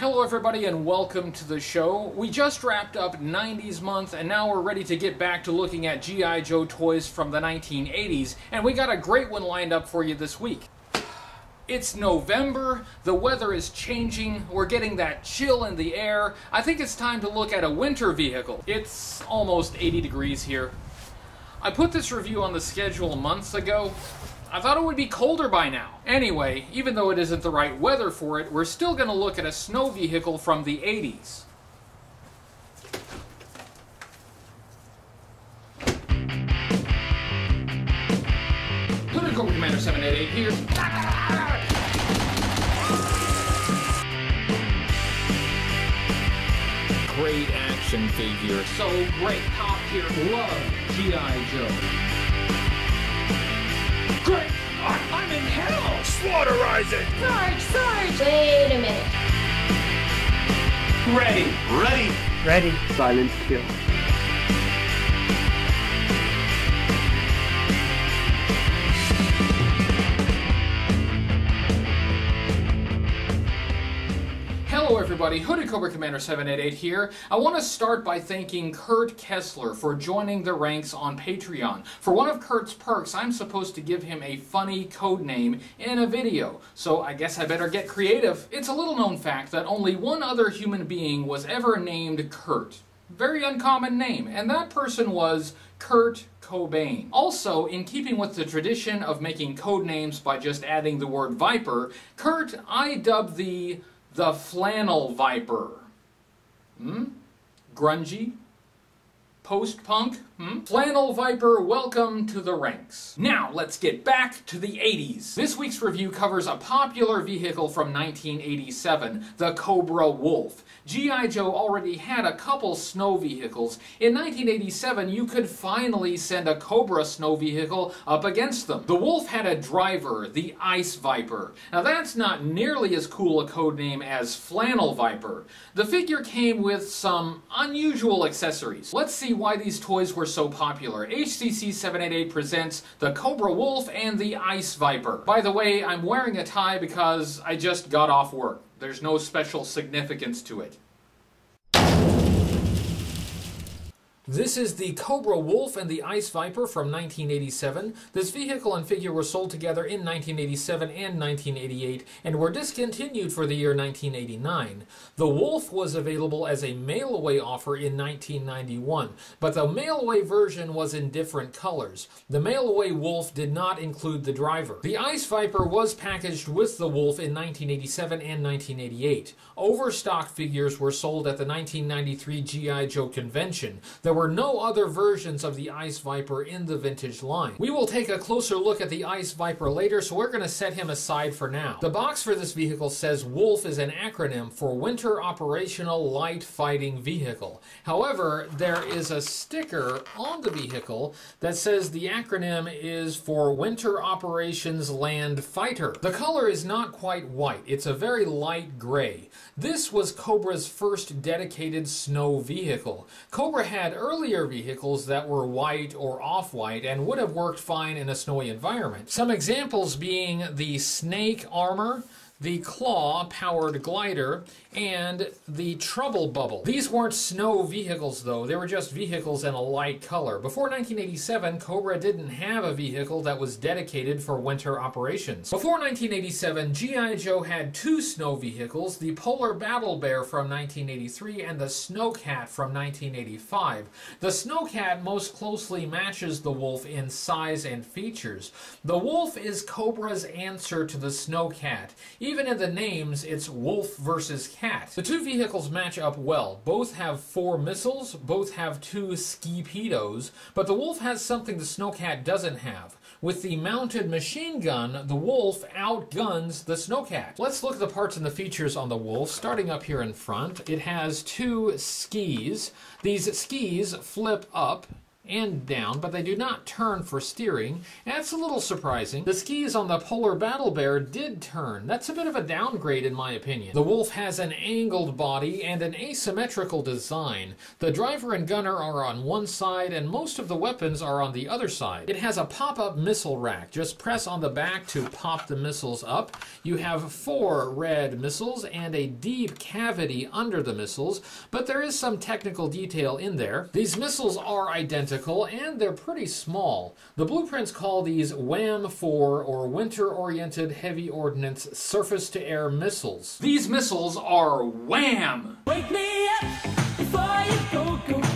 Hello, everybody, and welcome to the show. We just wrapped up 90s month, and now we're ready to get back to looking at G.I. Joe toys from the 1980s, and we got a great one lined up for you this week. It's November, the weather is changing, we're getting that chill in the air. I think it's time to look at a winter vehicle. It's almost 80 degrees here. I put this review on the schedule months ago, I thought it would be colder by now. Anyway, even though it isn't the right weather for it, we're still going to look at a snow vehicle from the 80s. Lieutenant Cobra Commander 788 here. Great action figure. So great. Top tier. Love G.I. Joe. Great! I- I'm in hell! Slaughterize it! Sarge, Sarge! Wait a minute. Ready! Ready! Ready. Silent kill. Everybody. Hooded Cobra Commander 788 here. I want to start by thanking Kurt Kesler for joining the ranks on Patreon. For one of Kurt's perks, I'm supposed to give him a funny code name in a video, so I guess I better get creative. It's a little known fact that only one other human being was ever named Kurt. Very uncommon name, and that person was Kurt Cobain. Also, in keeping with the tradition of making code names by just adding the word Viper, Kurt I dubbed the the Flannel Viper. Hmm? Grungy? Post punk? Hmm? Flannel Viper, welcome to the ranks. Now, let's get back to the 80s. This week's review covers a popular vehicle from 1987, the Cobra Wolf. G.I. Joe already had a couple snow vehicles. In 1987, you could finally send a Cobra snow vehicle up against them. The Wolf had a driver, the Ice Viper. Now, that's not nearly as cool a code name as Flannel Viper. The figure came with some unusual accessories. Let's see why these toys were so popular. HCC 788 presents the Cobra Wolf and the Ice Viper. By the way, I'm wearing a tie because I just got off work. There's no special significance to it. This is the Cobra Wolf and the Ice Viper from 1987. This vehicle and figure were sold together in 1987 and 1988 and were discontinued for the year 1989. The Wolf was available as a mail-away offer in 1991, but the mail-away version was in different colors. The mail-away Wolf did not include the driver. The Ice Viper was packaged with the Wolf in 1987 and 1988. Overstock figures were sold at the 1993 G.I. Joe convention. There were no other versions of the Ice Viper in the vintage line. We will take a closer look at the Ice Viper later, so we're going to set him aside for now. The box for this vehicle says WOLF is an acronym for Winter Operational Light Fighting Vehicle. However, there is a sticker on the vehicle that says the acronym is for Winter Operations Land Fighter. The color is not quite white, it's a very light gray. This was Cobra's first dedicated snow vehicle. Cobra had earlier vehicles that were white or off-white and would have worked fine in a snowy environment. Some examples being the Snake Armor, the Claw powered glider, and the Trouble Bubble. These weren't snow vehicles though, they were just vehicles in a light color. Before 1987, Cobra didn't have a vehicle that was dedicated for winter operations. Before 1987, G.I. Joe had two snow vehicles, the Polar Battle Bear from 1983 and the Snowcat from 1985. The Snowcat most closely matches the Wolf in size and features. The Wolf is Cobra's answer to the Snowcat. Even in the names, it's Wolf versus Cat. The two vehicles match up well. Both have four missiles, both have two ski-pedos, but the Wolf has something the Snowcat doesn't have. With the mounted machine gun, the Wolf outguns the Snowcat. Let's look at the parts and the features on the Wolf, starting up here in front. It has two skis. These skis flip up and down, but they do not turn for steering. That's a little surprising. The skis on the Polar Battle Bear did turn. That's a bit of a downgrade in my opinion. The Wolf has an angled body and an asymmetrical design. The driver and gunner are on one side and most of the weapons are on the other side. It has a pop-up missile rack. Just press on the back to pop the missiles up. You have four red missiles and a deep cavity under the missiles, but there is some technical detail in there. These missiles are identical and they're pretty small. The blueprints call these WHAM-4 or Winter Oriented Heavy Ordnance Surface to Air Missiles. These missiles are WHAM! Wake me up before you go, go.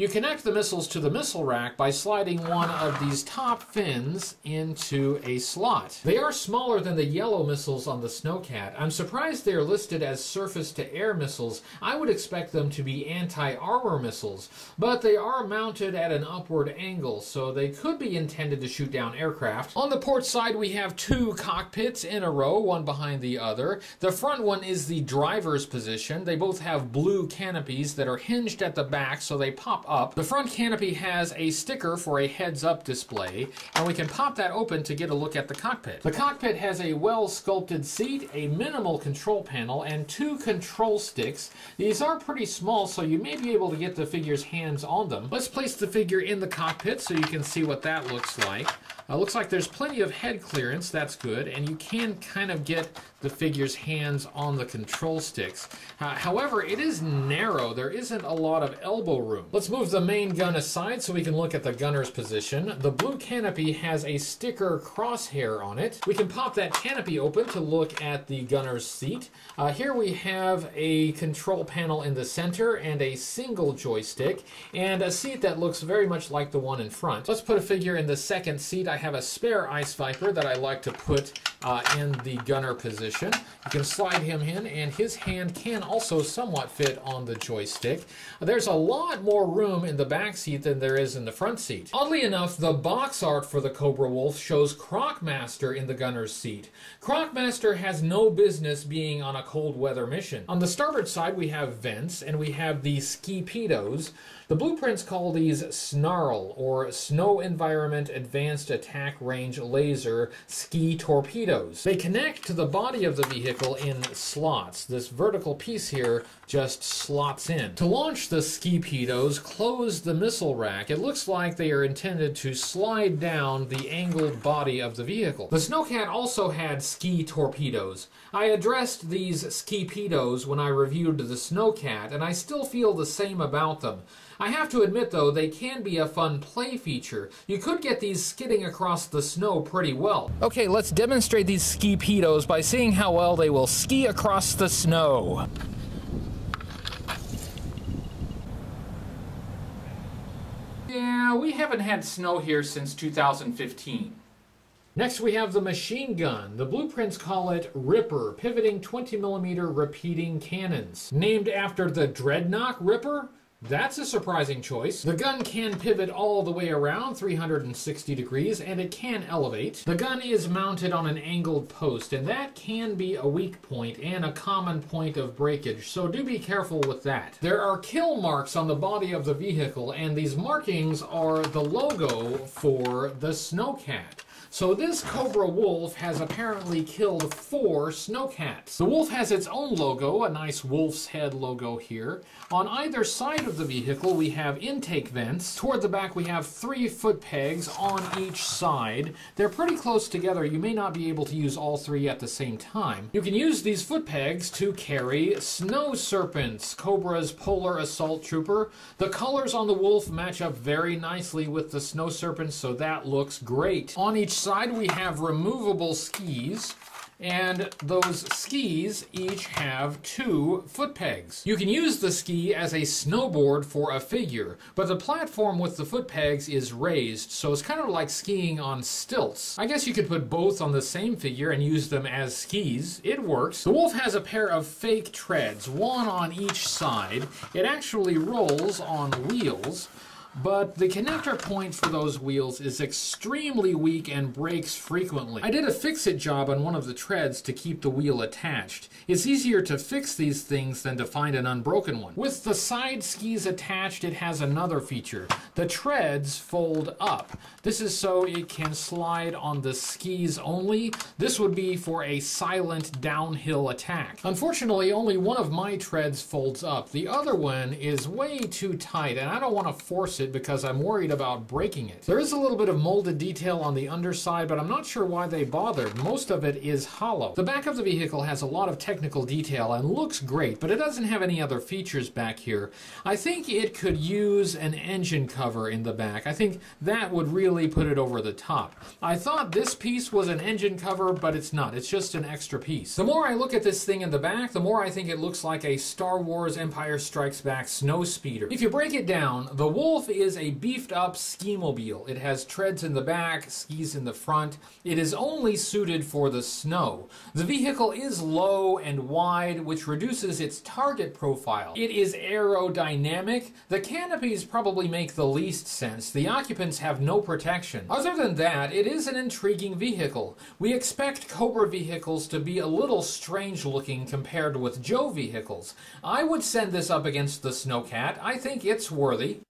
You connect the missiles to the missile rack by sliding one of these top fins into a slot. They are smaller than the yellow missiles on the Snowcat. I'm surprised they are listed as surface to air missiles. I would expect them to be anti armor missiles, but they are mounted at an upward angle, so they could be intended to shoot down aircraft. On the port side, we have two cockpits in a row, one behind the other. The front one is the driver's position. They both have blue canopies that are hinged at the back so they pop up. The front canopy has a sticker for a heads up display, and we can pop that open to get a look at the cockpit. The cockpit has a well sculpted seat, a minimal control panel, and two control sticks. These are pretty small, so you may be able to get the figure's hands on them. Let's place the figure in the cockpit so you can see what that looks like. Uh, looks like there's plenty of head clearance, that's good, and you can kind of get the figure's hands on the control sticks. Uh, however, it is narrow, there isn't a lot of elbow room. Let's move the main gun aside so we can look at the gunner's position. The blue canopy has a sticker crosshair on it. We can pop that canopy open to look at the gunner's seat. Uh, here we have a control panel in the center and a single joystick, and a seat that looks very much like the one in front. Let's put a figure in the second seat. I have a spare Ice Viper that I like to put uh, in the gunner position. You can slide him in, and his hand can also somewhat fit on the joystick. There's a lot more room in the back seat than there is in the front seat. Oddly enough, the box art for the Cobra Wolf shows Crocmaster in the gunner's seat. Crocmaster has no business being on a cold weather mission. On the starboard side, we have vents, and we have the ski pedos. The blueprints call these SNARL, or Snow Environment Advanced Attack Range Laser Ski Torpedoes. They connect to the body of the vehicle in slots. This vertical piece here just slots in. To launch the ski pedos, close the missile rack. It looks like they are intended to slide down the angled body of the vehicle. The Snowcat also had ski torpedoes. I addressed these ski pedos when I reviewed the Snowcat, and I still feel the same about them. I have to admit, though, they can be a fun play feature. You could get these skidding across the snow pretty well. Okay, let's demonstrate these ski pedos by seeing how well they will ski across the snow. Yeah, we haven't had snow here since 2015. Next, we have the machine gun. The blueprints call it Ripper, pivoting 20mm repeating cannons. Named after the Dreadnok Ripper? That's a surprising choice. The gun can pivot all the way around 360 degrees and it can elevate. The gun is mounted on an angled post and that can be a weak point and a common point of breakage, so do be careful with that. There are kill marks on the body of the vehicle and these markings are the logo for the Snowcat. So this Cobra Wolf has apparently killed four snowcats. The wolf has its own logo, a nice wolf's head logo here. On either side of the vehicle we have intake vents. Toward the back we have three foot pegs on each side. They're pretty close together. You may not be able to use all three at the same time. You can use these foot pegs to carry snow serpents, Cobra's polar assault trooper. The colors on the wolf match up very nicely with the snow serpents, so that looks great. On each side we have removable skis and those skis each have two foot pegs. You can use the ski as a snowboard for a figure, but the platform with the foot pegs is raised, so it's kind of like skiing on stilts. I guess you could put both on the same figure and use them as skis. It works. The wolf has a pair of fake treads, one on each side. It actually rolls on wheels. But the connector point for those wheels is extremely weak and breaks frequently. I did a fix-it job on one of the treads to keep the wheel attached. It's easier to fix these things than to find an unbroken one. With the side skis attached, it has another feature. The treads fold up. This is so it can slide on the skis only. This would be for a silent downhill attack. Unfortunately, only one of my treads folds up. The other one is way too tight, and I don't want to force it because I'm worried about breaking it. There is a little bit of molded detail on the underside, but I'm not sure why they bothered. Most of it is hollow. The back of the vehicle has a lot of technical detail and looks great, but it doesn't have any other features back here. I think it could use an engine cover in the back. I think that would really put it over the top. I thought this piece was an engine cover, but it's not. It's just an extra piece. The more I look at this thing in the back, the more I think it looks like a Star Wars Empire Strikes Back snow speeder. If you break it down, the Wolf is a beefed up ski mobile. It has treads in the back, skis in the front. It is only suited for the snow. The vehicle is low and wide, which reduces its target profile. It is aerodynamic. The canopies probably make the least sense. The occupants have no protection. Other than that, it is an intriguing vehicle. We expect Cobra vehicles to be a little strange looking compared with Joe vehicles. I would send this up against the Snowcat. I think it's worthy.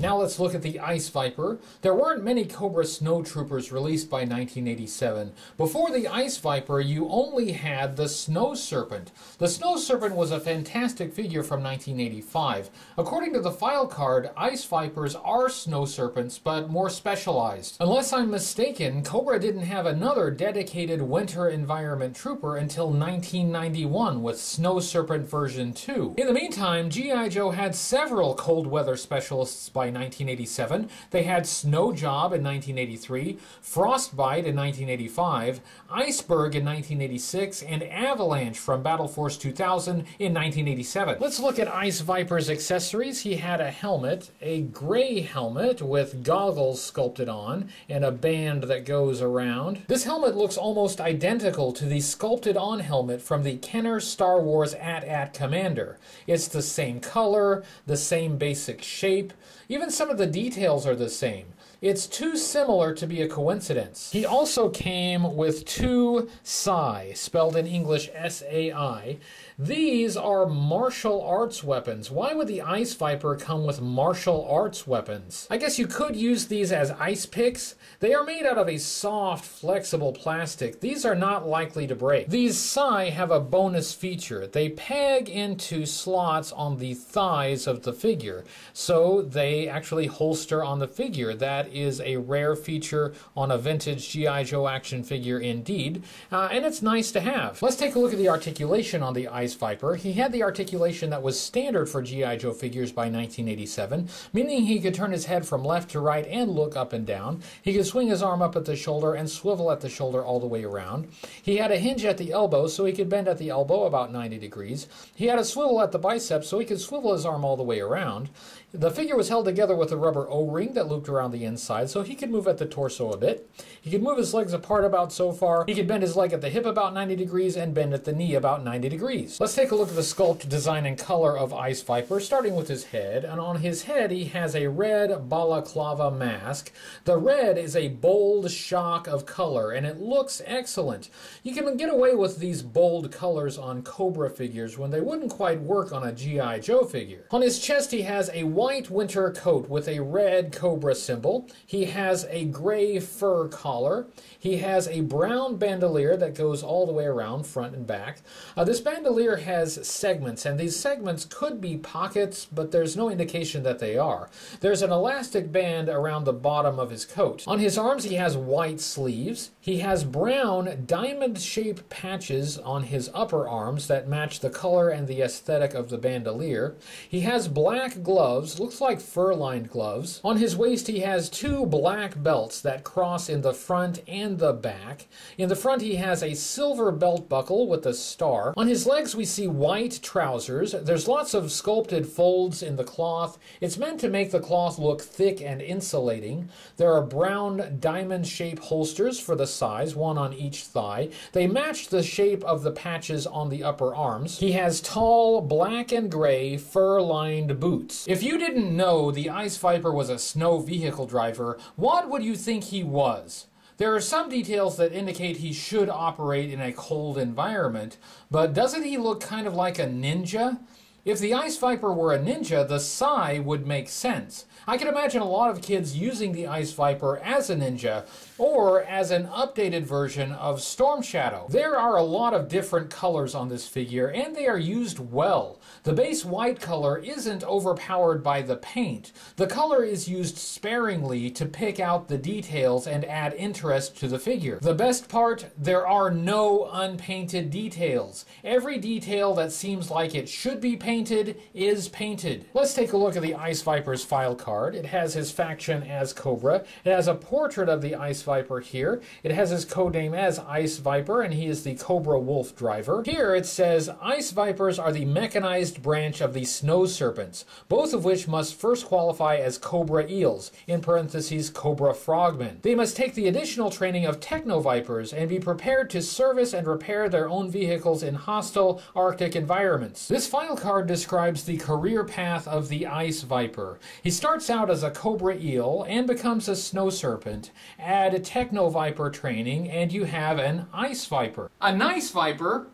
Now let's look at the Ice Viper. There weren't many Cobra Snow Troopers released by 1987. Before the Ice Viper, you only had the Snow Serpent. The Snow Serpent was a fantastic figure from 1985. According to the file card, Ice Vipers are Snow Serpents, but more specialized. Unless I'm mistaken, Cobra didn't have another dedicated winter environment trooper until 1991 with Snow Serpent version 2. In the meantime, G.I. Joe had several cold weather specialists by 1987. They had Snow Job in 1983, Frostbite in 1985, Iceberg in 1986, and Avalanche from Battle Force 2000 in 1987. Let's look at Ice Viper's accessories. He had a helmet, a gray helmet with goggles sculpted on, and a band that goes around. This helmet looks almost identical to the sculpted on helmet from the Kenner Star Wars AT-AT Commander. It's the same color, the same basic shape, even some of the details are the same. It's too similar to be a coincidence. He also came with two Sai, spelled in English S A I. These are martial arts weapons. Why would the Ice Viper come with martial arts weapons? I guess you could use these as ice picks. They are made out of a soft, flexible plastic. These are not likely to break. These Sai have a bonus feature. They peg into slots on the thighs of the figure, so they actually holster on the figure. That is a rare feature on a vintage G.I. Joe action figure indeed, uh, and it's nice to have. Let's take a look at the articulation on the Ice Viper. He had the articulation that was standard for G.I. Joe figures by 1987, meaning he could turn his head from left to right and look up and down. He could swing his arm up at the shoulder and swivel at the shoulder all the way around. He had a hinge at the elbow, so he could bend at the elbow about 90 degrees. He had a swivel at the bicep, so he could swivel his arm all the way around. The figure was held together with a rubber O-ring that looped around the inside, so he could move at the torso a bit. He could move his legs apart about so far. He could bend his leg at the hip about 90 degrees and bend at the knee about 90 degrees. Let's take a look at the sculpt, design, and color of Ice Viper, starting with his head. And on his head, he has a red balaclava mask. The red is a bold shock of color, and it looks excellent. You can get away with these bold colors on Cobra figures when they wouldn't quite work on a G.I. Joe figure. On his chest, he has a white winter coat with a red Cobra symbol. He has a gray fur collar. He has a brown bandolier that goes all the way around, front and back. Uh, this bandolier has segments, and these segments could be pockets, but there's no indication that they are. There's an elastic band around the bottom of his coat. On his arms, he has white sleeves. He has brown diamond shaped patches on his upper arms that match the color and the aesthetic of the bandolier. He has black gloves, looks like fur lined gloves. On his waist, he has two black belts that cross in the front and the back. In the front, he has a silver belt buckle with a star. On his legs, we see white trousers. There's lots of sculpted folds in the cloth. It's meant to make the cloth look thick and insulating. There are brown diamond shaped holsters for the sais, one on each thigh. They match the shape of the patches on the upper arms. He has tall black and gray fur lined boots. If you you didn't know the Ice Viper was a snow vehicle driver, what would you think he was? There are some details that indicate he should operate in a cold environment, but doesn't he look kind of like a ninja? If the Ice Viper were a ninja, the Sai would make sense. I can imagine a lot of kids using the Ice Viper as a ninja, or as an updated version of Storm Shadow. There are a lot of different colors on this figure, and they are used well. The base white color isn't overpowered by the paint. The color is used sparingly to pick out the details and add interest to the figure. The best part, there are no unpainted details. Every detail that seems like it should be painted is painted. Let's take a look at the Ice Viper's file card. It has his faction as Cobra. It has a portrait of the Ice Viper here. It has his codename as Ice Viper, and he is the Cobra Wolf driver. Here it says Ice Vipers are the mechanized branch of the Snow Serpents, both of which must first qualify as Cobra Eels, in parentheses Cobra Frogmen. They must take the additional training of Techno Vipers and be prepared to service and repair their own vehicles in hostile Arctic environments. This file card describes the career path of the Ice Viper. He starts out as a Cobra Eel and becomes a Snow Serpent. Add Techno Viper training and you have an Ice Viper. A nice Viper?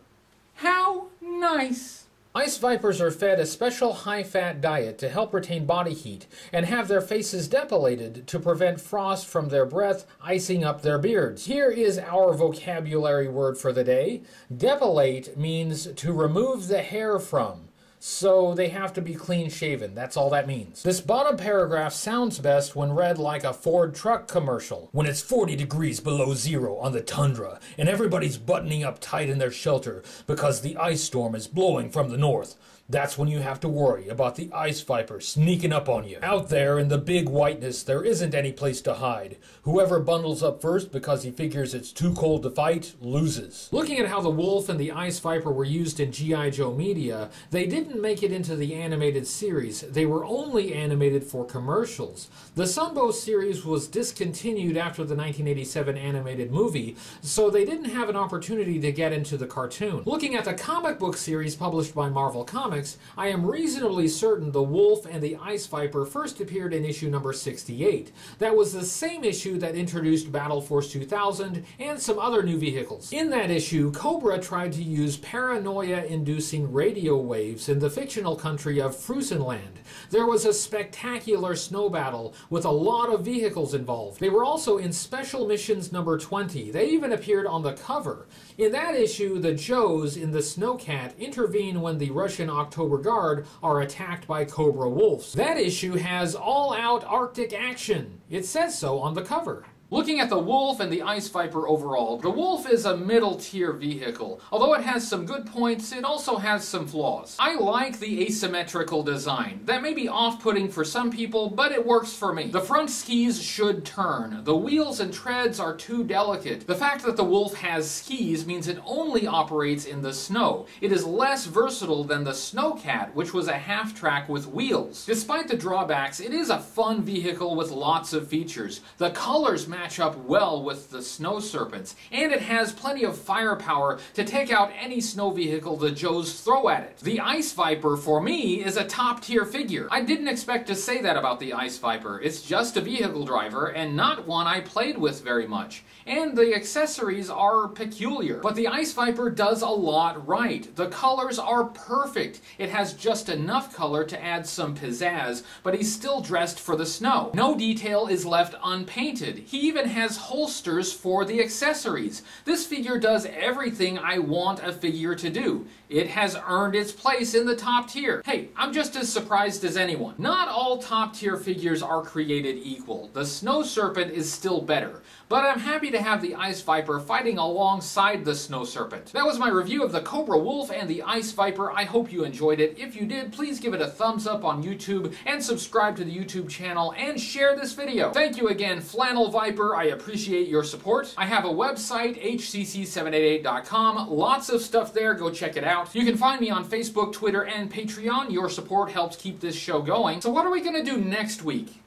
How nice! Ice vipers are fed a special high fat diet to help retain body heat and have their faces depilated to prevent frost from their breath icing up their beards. Here is our vocabulary word for the day. Depilate means to remove the hair from. So they have to be clean shaven. That's all that means. This bottom paragraph sounds best when read like a Ford truck commercial. When it's 40 degrees below zero on the tundra and everybody's buttoning up tight in their shelter because the ice storm is blowing from the north. That's when you have to worry about the ice viper sneaking up on you. Out there in the big whiteness, there isn't any place to hide. Whoever bundles up first because he figures it's too cold to fight loses. Looking at how the wolf and the ice viper were used in G.I. Joe media, they didn't make it into the animated series. They were only animated for commercials. The Sunbow series was discontinued after the 1987 animated movie, so they didn't have an opportunity to get into the cartoon. Looking at the comic book series published by Marvel Comics, I am reasonably certain the Wolf and the Ice Viper first appeared in issue number 68. That was the same issue that introduced Battle Force 2000 and some other new vehicles. In that issue, Cobra tried to use paranoia-inducing radio waves in the fictional country of Frusenland. There was a spectacular snow battle with a lot of vehicles involved. They were also in Special Missions number 20. They even appeared on the cover. In that issue, the Joes in the Snowcat intervene when the Russian October Guard are attacked by Cobra Wolves. That issue has all out Arctic action. It says so on the cover. Looking at the Wolf and the Ice Viper overall, the Wolf is a middle tier vehicle. Although it has some good points, it also has some flaws. I like the asymmetrical design. That may be off putting for some people, but it works for me. The front skis should turn. The wheels and treads are too delicate. The fact that the Wolf has skis means it only operates in the snow. It is less versatile than the Snowcat, which was a half track with wheels. Despite the drawbacks, it is a fun vehicle with lots of features. The colors match up well with the Snow Serpents, and it has plenty of firepower to take out any snow vehicle the Joes throw at it. The Ice Viper, for me, is a top tier figure. I didn't expect to say that about the Ice Viper. It's just a vehicle driver, and not one I played with very much. And the accessories are peculiar. But the Ice Viper does a lot right. The colors are perfect. It has just enough color to add some pizzazz, but he's still dressed for the snow. No detail is left unpainted. He even has holsters for the accessories. This figure does everything I want a figure to do. It has earned its place in the top tier. Hey, I'm just as surprised as anyone. Not all top tier figures are created equal. The Snow Serpent is still better, but I'm happy to have the Ice Viper fighting alongside the Snow Serpent. That was my review of the Cobra Wolf and the Ice Viper. I hope you enjoyed it. If you did, please give it a thumbs up on YouTube and subscribe to the YouTube channel and share this video. Thank you again, Flannel Viper. I appreciate your support. I have a website, hcc788.com. Lots of stuff there. Go check it out. You can find me on Facebook, Twitter, and Patreon. Your support helps keep this show going. So what are we going to do next week?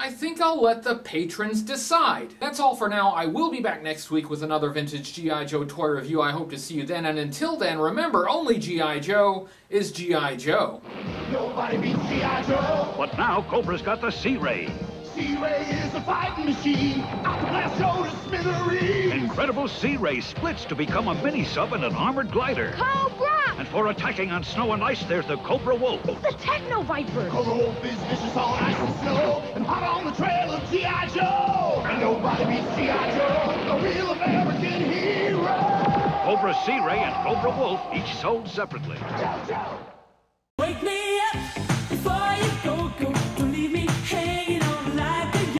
I think I'll let the patrons decide. That's all for now. I will be back next week with another vintage G.I. Joe toy review. I hope to see you then. And until then, remember, only G.I. Joe is G.I. Joe. Nobody beats G.I. Joe. But now Cobra's got the Sea Ray. Sea Ray is a fighting machine. Out to blast Joe to smithereens. Incredible Sea Ray splits to become a mini sub and an armored glider. Cobra! And for attacking on snow and ice, there's the Cobra Wolf. It's The Techno Viper! Cobra Wolf is vicious on ice and snow. And hot on the trail of G.I. Joe. And nobody beats G.I. Joe. A real American hero. Cobra Sea Ray and Cobra Wolf, each sold separately. Joe, Joe. Wake me up before you go, go.